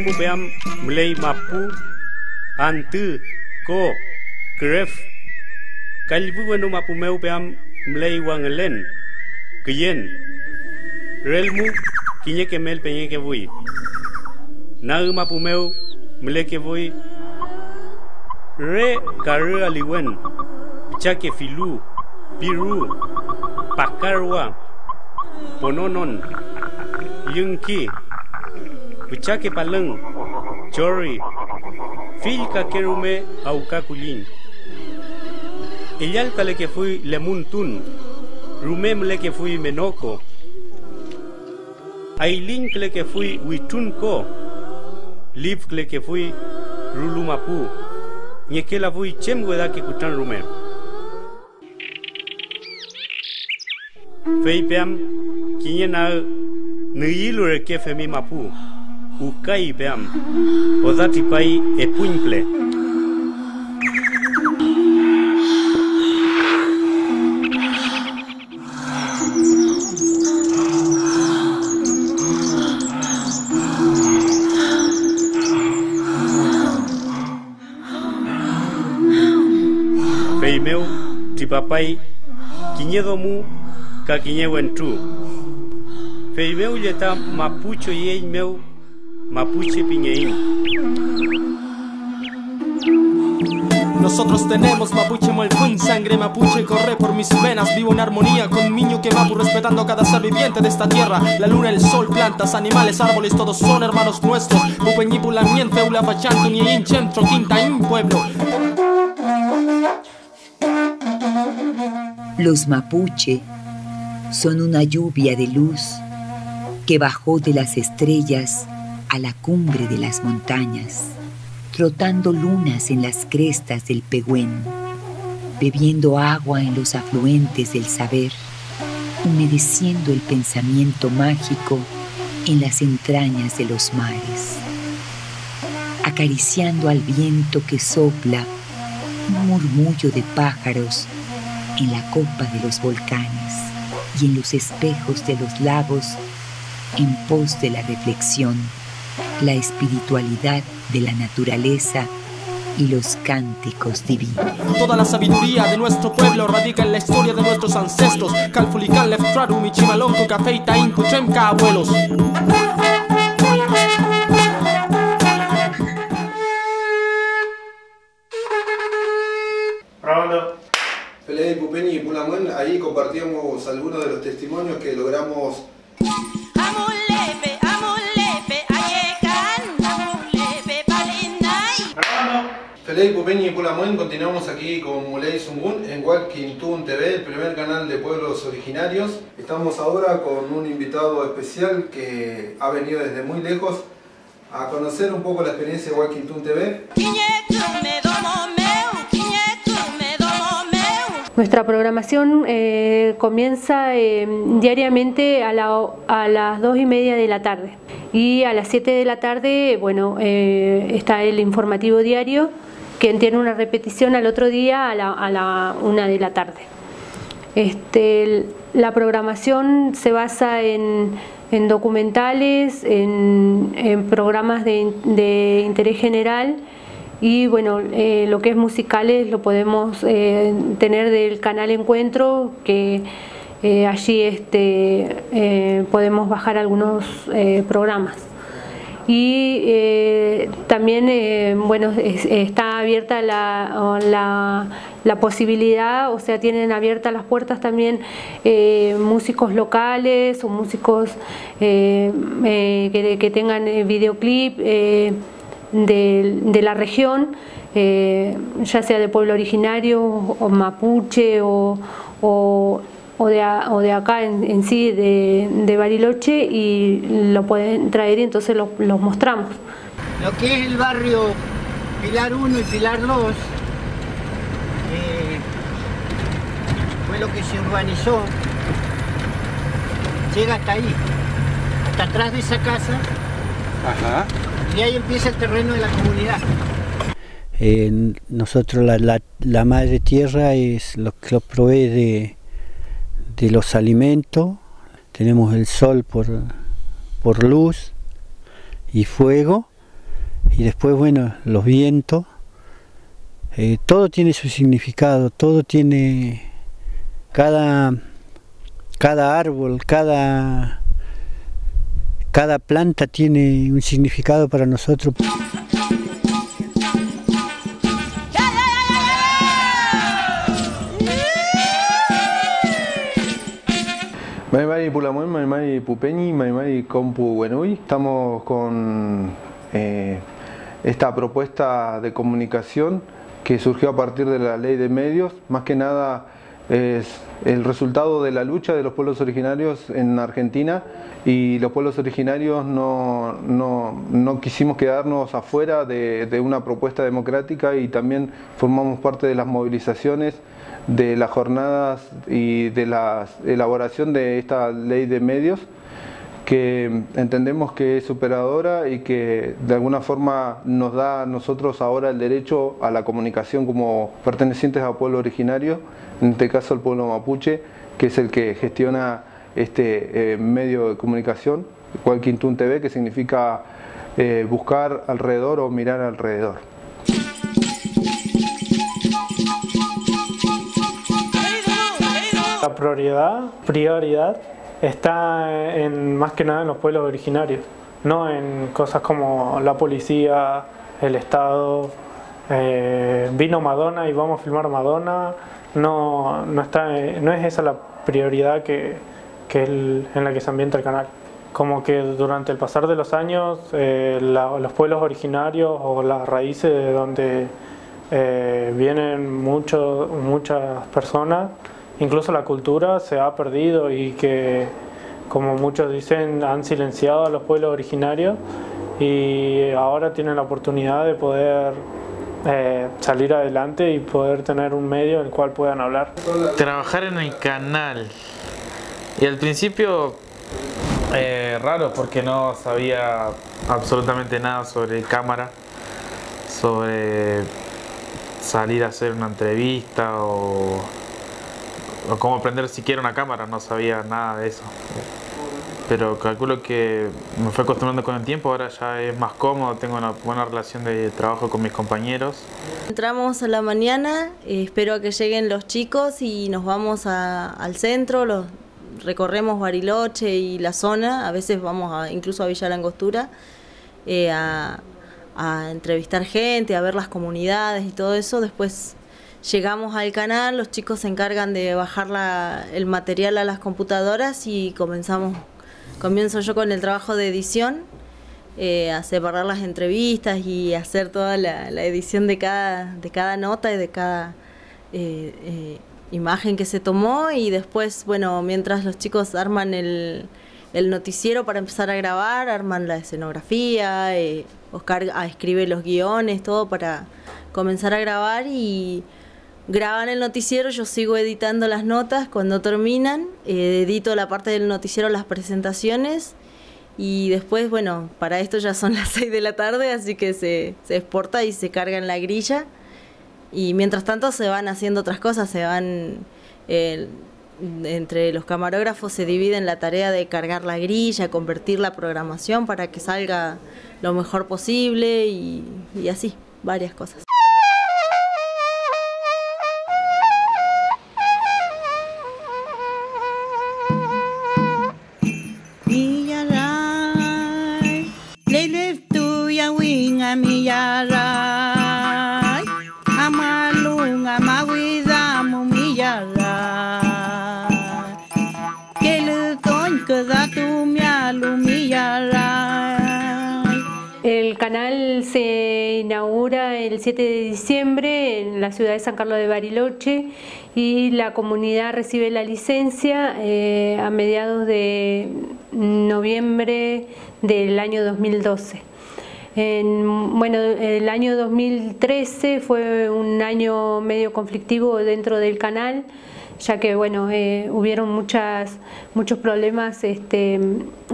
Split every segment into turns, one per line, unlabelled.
Tenemu beam mlei mapu, antu, ko, gref. Kalvu wenu mapu meu beam mlei wangelen, kien. Relmu, kinye kemel penye ke vui. Nau mapu meu mle ke vui. Re karu aliwen, chake filu, piru, pakarwa, pononon, yungki, Uchaque palán, chorri, filca querume aucaculín. Iyalca le que fui lemuntun, rumem le que fui menoco. Ailin le que fui huitunco, lip le que fui rulumapú. Ñequela fui chem chemgueda que cutan rumem. Feipeam, quien al, nuyilure que femi mapu. ukai peam, podatipai e meu Peimeu, tipapai, kinyedo mu kakinyewen tu. Peimeu leta mapucho yei meu Mapuche Piñeín.
Nosotros tenemos mapuche molfún, sangre mapuche corre por mis venas. Vivo en armonía con Miño que mapu, respetando cada ser viviente de esta tierra. La luna, el sol, plantas, animales, árboles, todos son hermanos nuestros. Pupeñipu, la miente, ula, fachanto, ñeín, centro, quintaín, pueblo.
Los mapuche son una lluvia de luz que bajó de las estrellas a la cumbre de las montañas, trotando lunas en las crestas del Pehuen, bebiendo agua en los afluentes del saber, humedeciendo el pensamiento mágico en las entrañas de los mares, acariciando al viento que sopla un murmullo de pájaros en la copa de los volcanes y en los espejos de los lagos en pos de la reflexión la espiritualidad de la naturaleza y los cánticos divinos.
Toda la sabiduría de nuestro pueblo radica en la historia de nuestros ancestros. Calfulican, Leftraru, Michimalonco, Café, Taín, Puchemca, abuelos.
Pelé, Pupeni y Pulamuen, ahí compartíamos algunos de los testimonios que logramos Pelé, Pupeni y Pulamuen, continuamos aquí con Muley Zungun en Walkintun TV, el primer canal de pueblos originarios. Estamos ahora con un invitado especial que ha venido desde muy lejos a conocer un poco la experiencia de Walkintun TV.
Nuestra programación eh, comienza eh, diariamente a, la- a las 2 y media de la tarde y a las 7 de la tarde bueno, eh, está el informativo diario que tiene una repetición al otro día a la, a la 1 de la tarde. Este, la programación se basa en, en documentales, en, programas de, de interés general y bueno, eh, lo que es musicales lo podemos eh, tener del canal Encuentro, que eh, allí este, podemos bajar algunos programas. Y eh, también eh, bueno, es- está abierta la, la, posibilidad, o sea, tienen abiertas las puertas también eh, músicos locales o músicos que, que tengan videoclip de, la región, ya sea de pueblo originario o mapuche o- o de, a- o de acá en, en sí, de, de Bariloche, y lo pueden traer y entonces lo- los mostramos.
Lo que es el barrio Pilar 1 y Pilar 2 eh, fue lo que se urbanizó. Llega hasta ahí, hasta atrás de esa casa,
Ajá.
y ahí empieza el terreno de la comunidad.
Eh, nosotros la, la- la madre tierra es lo que nos provee de, de los alimentos. Tenemos el sol por, por luz y fuego y después, bueno, los vientos. Eh, todo tiene su significado, todo tiene cada, cada árbol, cada, cada planta tiene un significado para nosotros.
Maimai Pulamuen, Maimai Pupeñi, Maimai Compu Buenui. Estamos con eh, esta propuesta de comunicación que surgió a partir de la ley de medios, más que nada es el resultado de la lucha de los pueblos originarios en Argentina y los pueblos originarios no, no, no quisimos quedarnos afuera de, una propuesta democrática y también formamos parte de las movilizaciones de las jornadas y de la elaboración de esta ley de medios que entendemos que es superadora y que de alguna forma nos da a nosotros ahora el derecho a la comunicación como pertenecientes al pueblo originario, en este caso el pueblo mapuche, que es el que gestiona este eh, medio de comunicación, cual Quintún TV, que significa eh, buscar alrededor o mirar alrededor.
Prioridad, prioridad está en más que nada en los pueblos originarios, no en cosas como la policía, el Estado, eh, vino Madonna y vamos a filmar Madonna, no, no, está, no es esa la prioridad que, que el, en la que se ambienta el canal. Como que durante el pasar de los años eh, los pueblos originarios o las raíces de donde eh, vienen mucho, muchas personas incluso la cultura se ha perdido y que, como muchos dicen, han silenciado a los pueblos originarios y ahora tienen la oportunidad de poder eh, salir adelante y poder tener un medio en el cual puedan hablar.
Trabajar en el canal. Y al principio eh, raro porque no sabía absolutamente nada sobre cámara, sobre salir a hacer una entrevista o o cómo aprender siquiera una cámara, no sabía nada de eso. Pero calculo que me fue acostumbrando con el tiempo, ahora ya es más cómodo, tengo una buena relación de trabajo con mis compañeros.
Entramos a la mañana, eh, espero a que lleguen los chicos y nos vamos a, al centro, los, recorremos Bariloche y la zona, a veces vamos a, incluso a Villa Langostura eh, a, a entrevistar gente, a ver las comunidades y todo eso, después Llegamos al canal, los chicos se encargan de bajar la, el material a las computadoras y comenzamos, comienzo yo con el trabajo de edición, eh, a separar las entrevistas y hacer toda la, edición de cada, de cada nota y de cada eh, eh, imagen que se tomó y después, bueno, mientras los chicos arman el, el noticiero para empezar a grabar, arman la escenografía, Oscar ah, escribe los guiones, todo para comenzar a grabar y graban el noticiero, yo sigo editando las notas, cuando terminan, eh, edito la parte del noticiero, las presentaciones y después, bueno, para esto ya son las 6 de la tarde, así que se, exporta y se carga en la grilla y mientras tanto se van haciendo otras cosas, se van... Eh, entre los camarógrafos se dividen la tarea de cargar la grilla, convertir la programación para que salga lo mejor posible y así, varias cosas.
El canal se inaugura el 7 de diciembre en la ciudad de San Carlos de Bariloche y la comunidad recibe la licencia eh, a mediados de noviembre del año 2012. En, bueno, el año 2013 fue un año medio conflictivo dentro del canal, ya que bueno, eh, hubieron muchas, muchos problemas este,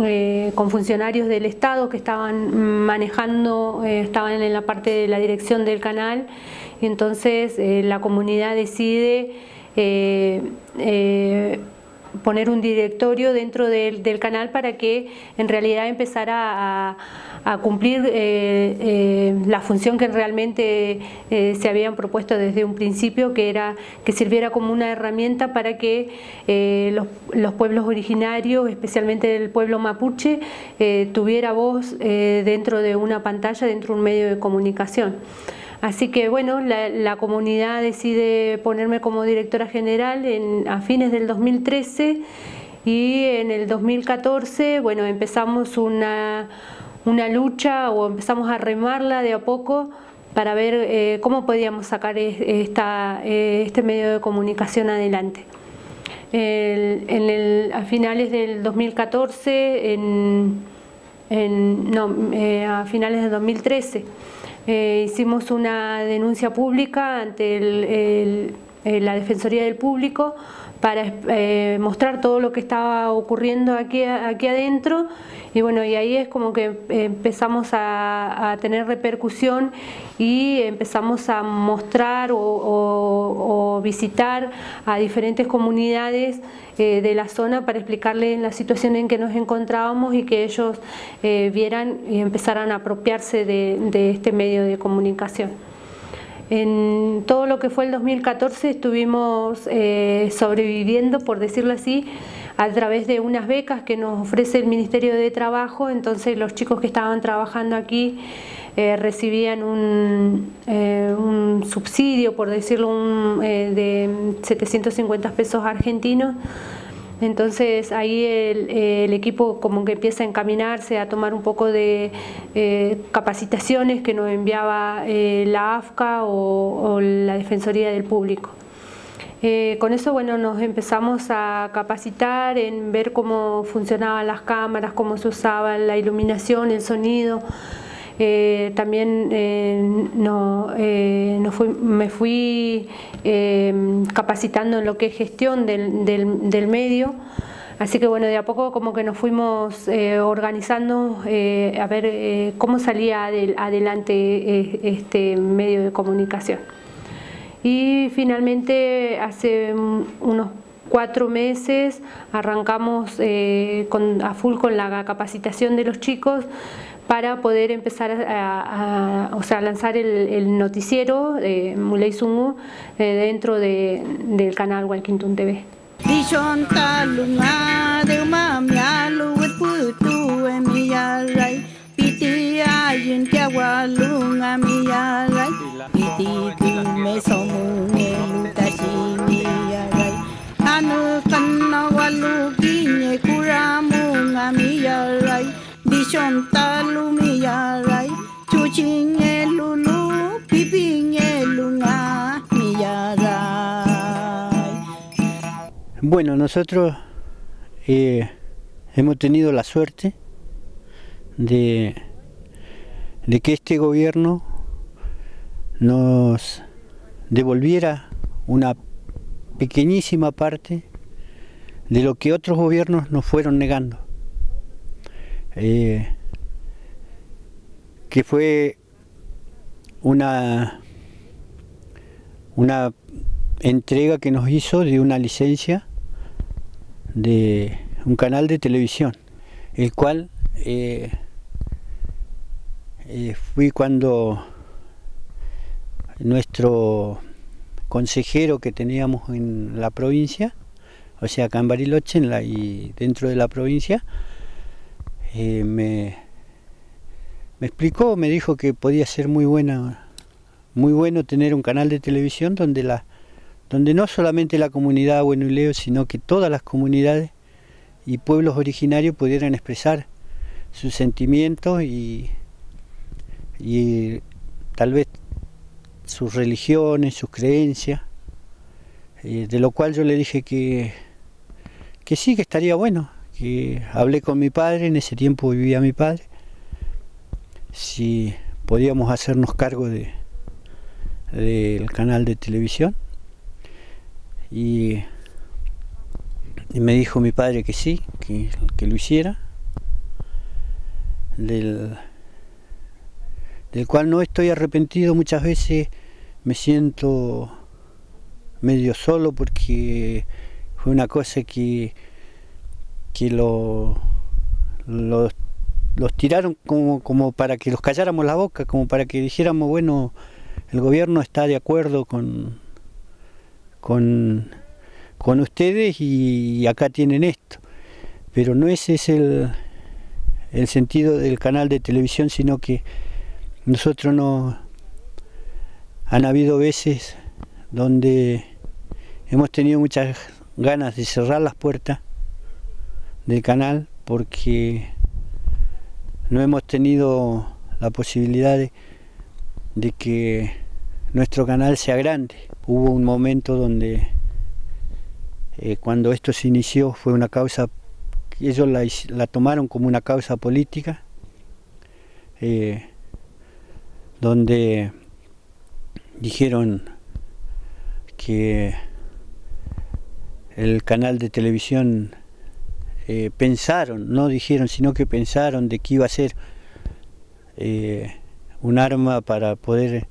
eh, con funcionarios del Estado que estaban manejando, eh, estaban en la parte de la dirección del canal, entonces eh, la comunidad decide poner un directorio dentro del, del, canal para que en realidad empezara a, cumplir eh, eh, la función que realmente eh, se habían propuesto desde un principio, que era que sirviera como una herramienta para que los, los, pueblos originarios, especialmente el pueblo mapuche, tuviera voz dentro de una pantalla, dentro de un medio de comunicación. Así que bueno, la, comunidad decide ponerme como directora general en, a fines del 2013 y en el 2014, bueno, empezamos una una lucha o empezamos a remarla de a poco para ver eh, cómo podíamos sacar esta, eh, este medio de comunicación adelante. El, en el, a finales del 2014, en, en, no, eh, a finales del 2013, eh, hicimos una denuncia pública ante el, el, la Defensoría del Público para eh, mostrar todo lo que estaba ocurriendo aquí, aquí adentro y bueno, y ahí es como que empezamos a, tener repercusión y empezamos a mostrar o, o, visitar a diferentes comunidades eh, de la zona para explicarles la situación en que nos encontrábamos y que ellos eh, vieran y empezaran a apropiarse de este medio de comunicación. En todo lo que fue el 2014 estuvimos eh, sobreviviendo, por decirlo así, a través de unas becas que nos ofrece el Ministerio de Trabajo, entonces los chicos que estaban trabajando aquí eh, recibían un, eh, un, subsidio, por decirlo, un, de 750 pesos argentinos entonces ahí el, equipo como que empieza a encaminarse a tomar un poco de eh, capacitaciones que nos enviaba eh, la AFCA o, o, la Defensoría del Público. Eh, con eso bueno, nos empezamos a capacitar en ver cómo funcionaban las cámaras, cómo se usaba la iluminación, el sonido, eh, también eh, eh, me fui capacitando en lo que es gestión del, medio. Así que bueno, de a poco como que nos fuimos organizando a ver cómo salía adel adelante este medio de comunicación. Y finalmente hace unos cuatro meses arrancamos a full con la capacitación de los chicos para poder empezar a, o sea, lanzar el, noticiero de Muley Sungu eh, dentro de, del canal Walkington TV.
Bueno, nosotros eh, hemos tenido la suerte de, que este gobierno nos devolviera una pequeñísima parte de lo que otros gobiernos nos fueron negando. Eh, que fue una, una entrega que nos hizo de una licencia de un canal de televisión, el cual eh, eh, fui cuando nuestro consejero que teníamos en la provincia, o sea, acá en Bariloche y dentro de la provincia, eh, me, me explicó, me dijo que podía ser muy buena, muy bueno tener un canal de televisión donde la donde no solamente la comunidad Leo, sino que todas las comunidades y pueblos originarios pudieran expresar sus sentimientos y, y tal vez sus religiones, sus creencias, eh, de lo cual yo le dije que, que sí, que estaría bueno, que hablé con mi padre, en ese tiempo vivía mi padre, si podíamos hacernos cargo de del canal de televisión y, me dijo mi padre que sí, que, que lo hiciera, del, del cual no estoy arrepentido. Muchas veces, me siento medio solo porque fue una cosa que que lo, los, los tiraron como, como para que los calláramos la boca, como para que dijéramos, bueno, el gobierno está de acuerdo con, con, con ustedes y acá tienen esto. Pero no ese es el, el sentido del canal de televisión, sino que nosotros no... Han habido veces donde hemos tenido muchas ganas de cerrar las puertas del canal porque no hemos tenido la posibilidad de, de que nuestro canal sea grande. Hubo un momento donde eh, cuando esto se inició fue una causa, ellos la, tomaron como una causa política, eh, donde dijeron que el canal de televisión eh, pensaron, no dijeron, sino que pensaron de que iba a ser un arma para poder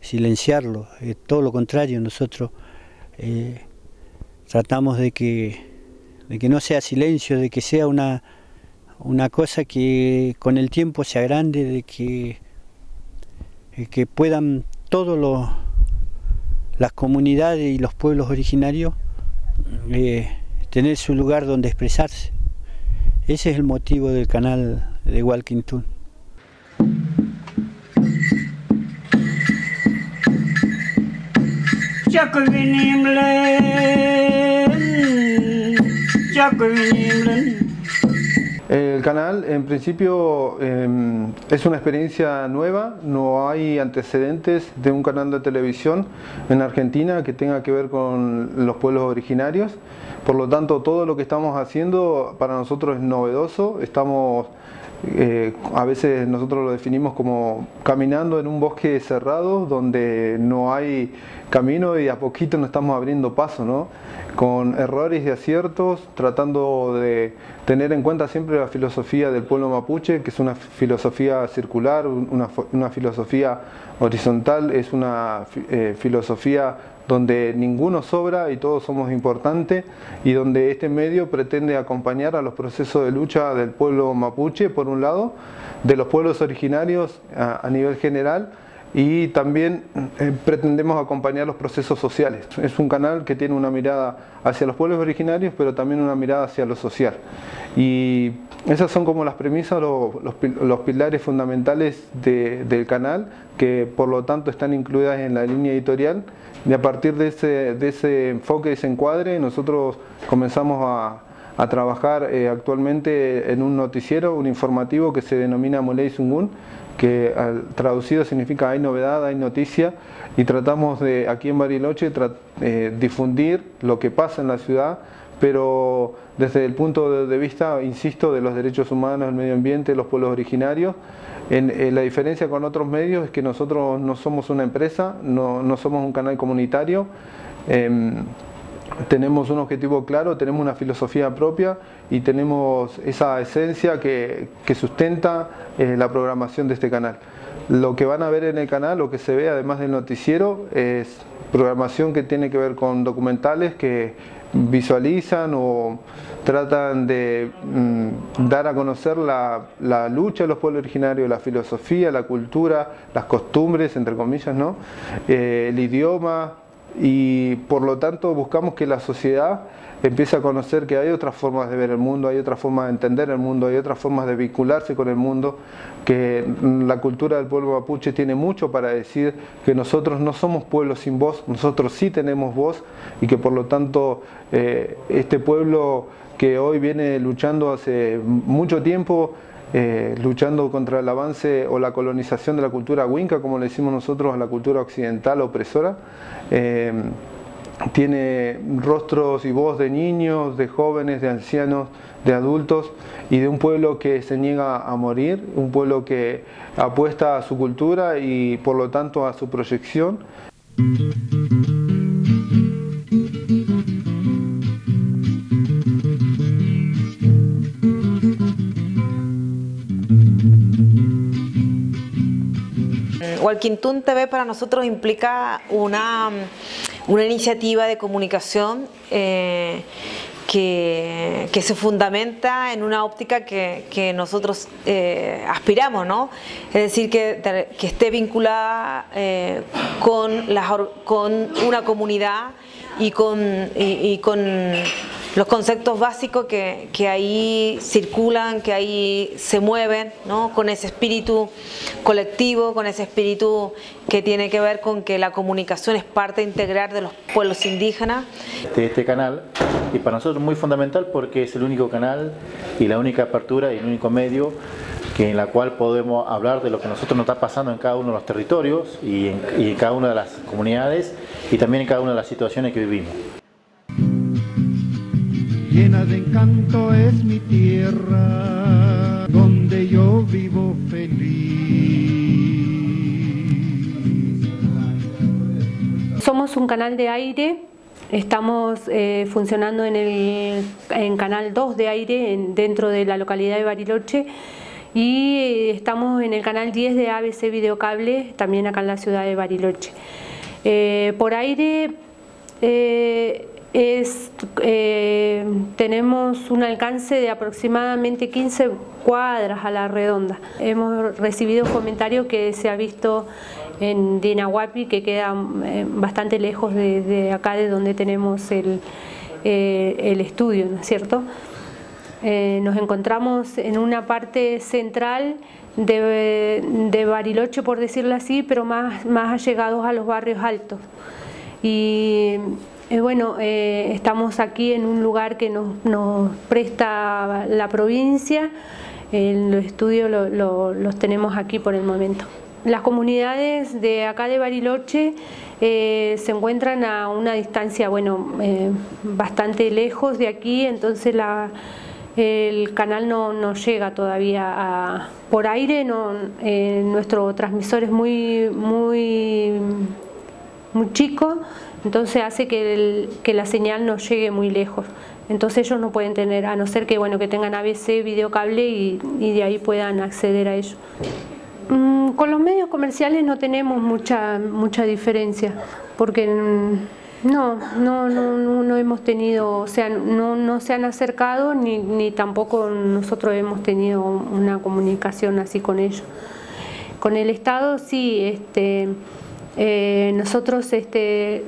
silenciarlo. Eh, todo lo contrario, nosotros eh, tratamos de que, de que no sea silencio, de que sea una, una cosa que con el tiempo se agrande, de que, eh, que puedan todos los las comunidades y los pueblos originarios eh, tener su lugar donde expresarse. Ese es el motivo del canal de Walking Toon.
El canal en principio em, es una experiencia nueva, no hay antecedentes de un canal de televisión en Argentina que tenga que ver con los pueblos originarios, por lo tanto todo lo que estamos haciendo para nosotros es novedoso, estamos eh, a veces nosotros lo definimos como caminando en un bosque cerrado donde no hay camino y a poquito nos estamos abriendo paso, ¿no? con errores y aciertos, tratando de tener en cuenta siempre la filosofía del pueblo mapuche, que es una filosofía circular, una, filosofía horizontal, es una eh, filosofía donde ninguno sobra y todos somos importantes y donde este medio pretende acompañar a los procesos de lucha del pueblo mapuche, por un lado, de los pueblos originarios a, nivel general, y también eh, pretendemos acompañar los procesos sociales. Es un canal que tiene una mirada hacia los pueblos originarios, pero también una mirada hacia lo social. Y esas son como las premisas, los, los, pilares fundamentales de, del canal, que por lo tanto están incluidas en la línea editorial. Y a partir de ese, de ese enfoque, de ese encuadre, nosotros comenzamos a, a trabajar eh, actualmente en un noticiero, un informativo que se denomina Molei Sungun, que traducido significa hay novedad, hay noticia, y tratamos de aquí en Bariloche eh, difundir lo que pasa en la ciudad, pero desde el punto de, vista, insisto, de los derechos humanos, el medio ambiente, los pueblos originarios. En la diferencia con otros medios es que nosotros no somos una empresa, no, somos un canal comunitario. Eh, tenemos un objetivo claro, tenemos una filosofía propia y tenemos esa esencia que, sustenta eh, la programación de este canal. Lo que van a ver en el canal, lo que se ve además del noticiero, es programación que tiene que ver con documentales que visualizan o tratan de mmm, dar a conocer la, la, lucha de los pueblos originarios, la filosofía, la cultura, las costumbres, entre comillas, ¿no? Eh, el idioma, y por lo tanto buscamos que la sociedad empiece a conocer que hay otras formas de ver el mundo, hay otras formas de entender el mundo, hay otras formas de vincularse con el mundo, que la cultura del pueblo mapuche tiene mucho para decir, que nosotros no somos pueblos sin voz, nosotros sí tenemos voz y que por lo tanto eh, este pueblo que hoy viene luchando hace mucho tiempo, eh, luchando contra el avance o la colonización de la cultura huinca, como le decimos nosotros a la cultura occidental opresora. Eh, tiene rostros y voz de niños, de jóvenes, de ancianos, de adultos y de un pueblo que se niega a morir, un pueblo que apuesta a su cultura y por lo tanto a su proyección.
Walquintún TV para nosotros implica una, una iniciativa de comunicación eh, que, que se fundamenta en una óptica que, que nosotros eh, aspiramos, ¿no? Es decir, que, que esté vinculada eh, con, las, con una comunidad y con, y con los conceptos básicos que, que ahí circulan, que ahí se mueven, ¿no? con ese espíritu colectivo, con ese espíritu que tiene que ver con que la comunicación es parte integral de los pueblos indígenas.
de este canal y para nosotros muy fundamental porque es el único canal y la única apertura y el único medio que en la cual podemos hablar de lo que nosotros nos está pasando en cada uno de los territorios y en, y en cada una de las comunidades y también en cada una de las situaciones que vivimos.
Llena de encanto es mi tierra, donde yo vivo feliz.
Somos un canal de aire, estamos eh, funcionando en el en canal 2 de aire en- dentro de la localidad de Bariloche y eh, estamos en el canal 10 de ABC Videocable, también acá en la ciudad de Bariloche. Eh, por aire eh, es, eh, tenemos un alcance de aproximadamente 15 cuadras a la redonda. Hemos recibido comentarios que se ha visto en Dinahuapi, que queda eh, bastante lejos de, acá de donde tenemos el, eh, estudio, ¿no es cierto? Nos encontramos en una parte central de, de Bariloche, por decirlo así, pero más, más allegados a los barrios altos. Y eh, bueno, eh, estamos aquí en un lugar que nos, nos presta la provincia, el estudio lo- lo- los tenemos aquí por el momento. Las comunidades de acá de Bariloche eh, se encuentran a una distancia, bueno, bastante lejos de aquí, entonces el canal no, llega todavía a, por aire, nuestro transmisor es muy, muy, muy chico, entonces hace que, el- que la señal no llegue muy lejos. Entonces ellos no pueden tener, a no ser que bueno que tengan ABC, videocable y, y de ahí puedan acceder a ello. Mm, Con los medios comerciales no tenemos mucha mucha diferencia, porque mm, no, no, no, no, hemos tenido, o sea, no, no se han acercado ni, ni tampoco nosotros hemos tenido una comunicación así con ellos. Con el Estado sí, este, eh, nosotros este,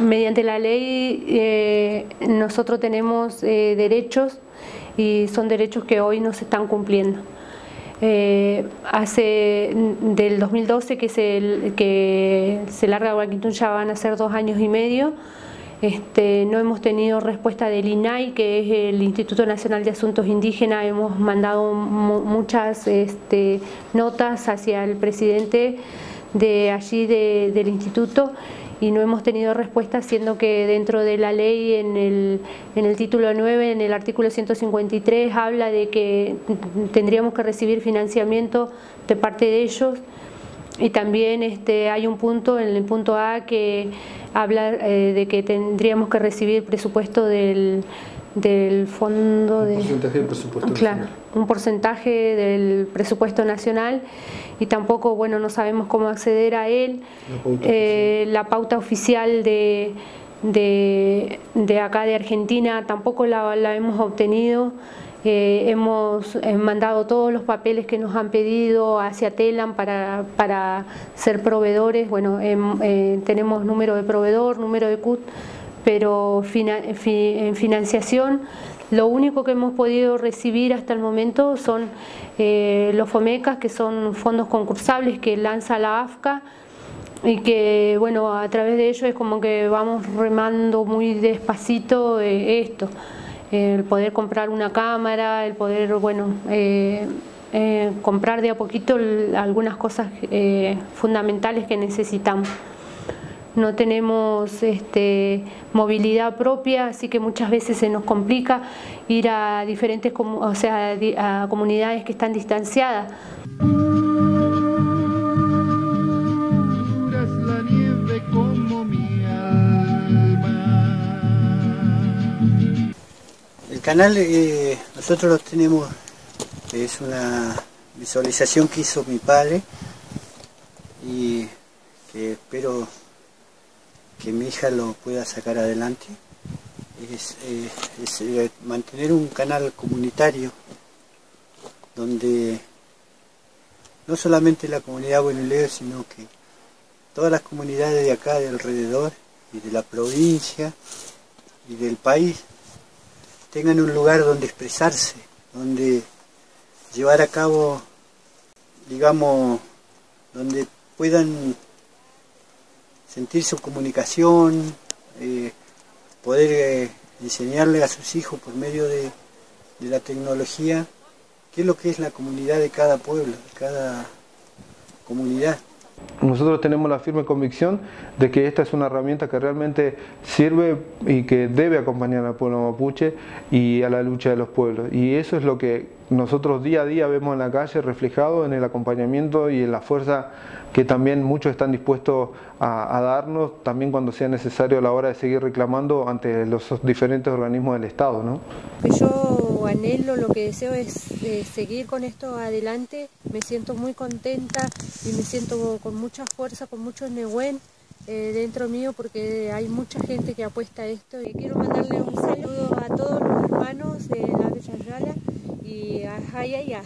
mediante la ley eh, nosotros tenemos eh, derechos y son derechos que hoy no se están cumpliendo. Eh, hace del 2012 que se, que se larga Hualquintún ya van a ser dos años y medio. Este, no hemos tenido respuesta del INAI, que es el Instituto Nacional de Asuntos Indígenas. Hemos mandado mu- muchas este, notas hacia el presidente de allí de- del instituto y no hemos tenido respuesta, siendo que dentro de la ley, en el, en el título 9, en el artículo 153, habla de que tendríamos que recibir financiamiento de parte de ellos. Y también este, hay un punto, en el punto A, que habla eh, de que tendríamos que recibir presupuesto del, del fondo de...
porcentaje del presupuesto
Claro,
nacional.
Un porcentaje del presupuesto nacional y tampoco, bueno, no sabemos cómo acceder a él.
La pauta
Eh, la pauta oficial de, de, de acá de Argentina tampoco la, la hemos obtenido. Eh, hemos eh, mandado todos los papeles que nos han pedido hacia TELAM para, para ser proveedores. Bueno, em, eh, tenemos número de proveedor, número de CUT, pero fina- fi- en financiación lo único que hemos podido recibir hasta el momento son eh, los FOMECAS, que son fondos concursables que lanza la AFCA y que bueno a través de ello es como que vamos remando muy despacito eh, esto. El poder comprar una cámara el poder bueno eh, eh, comprar de a poquito algunas cosas eh, fundamentales que necesitamos no tenemos este, movilidad propia, así que muchas veces se nos complica ir a diferentes, o sea, a comunidades que están distanciadas.
Dura es la nieve como mi alma.
El canal eh, nosotros lo tenemos, es una visualización que hizo mi padre y que espero que mi hija lo pueda sacar adelante. es, mantener un canal comunitario donde no solamente la comunidad buenoleo, sino que todas las comunidades de acá, de alrededor, y de la provincia, y del país, tengan un lugar donde expresarse, donde llevar a cabo, digamos, donde puedan sentir su comunicación, eh, poder eh, enseñarle a sus hijos por medio de, de la tecnología qué es lo que es la comunidad de cada pueblo, de cada comunidad.
Nosotros tenemos la firme convicción de que esta es una herramienta que realmente sirve y que debe acompañar al pueblo mapuche y a la lucha de los pueblos. Y eso es lo que nosotros día a día vemos en la calle reflejado en el acompañamiento y en la fuerza que también muchos están dispuestos a, darnos, también cuando sea necesario a la hora de seguir reclamando ante los diferentes organismos del Estado. ¿no?
Anhelo, lo que deseo es eh, seguir con esto adelante. Me siento muy contenta y me siento con mucha fuerza, con mucho nehuen eh, dentro mío porque hay mucha gente que apuesta a esto. Y quiero mandarle un saludo a todos los hermanos de la Yala y a Hayaya.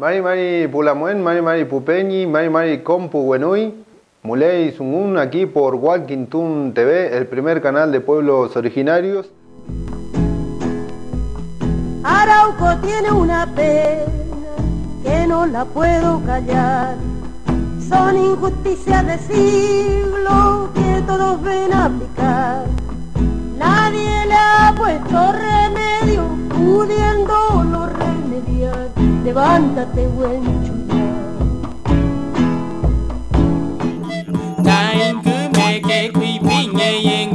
Mari Mari Pulamuen, Mari Mari Pupeñi, Mari Mari Compu Buenui, Muley Sungun, aquí por Walking Toon TV, el primer canal de pueblos originarios.
Arauco tiene una pena que no la puedo callar. Son injusticias de siglo que todos ven aplicar. Nadie le ha puesto remedio, pudiéndolo Levántate, buen chullar.
Time cứ mẹ kể quy pin nhẹ nhẹ